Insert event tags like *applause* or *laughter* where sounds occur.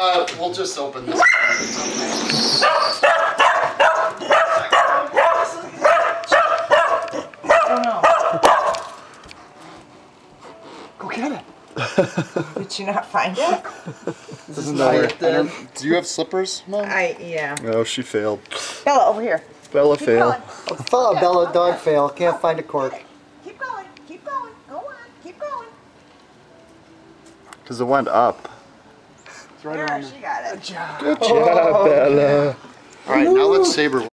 Uh, we'll just open this. Go get it. *laughs* Did you not find it? This is not Do you have slippers, Mom? I yeah. No, she failed. Bella, over here. Bella Keep failed. going. Follow Bella dog fail. Can't find a cork. Keep going. Keep going. Go on. Keep going. Because it went up. It's right There, around she got it. Good job, Good job Bella. All right, now let's saber.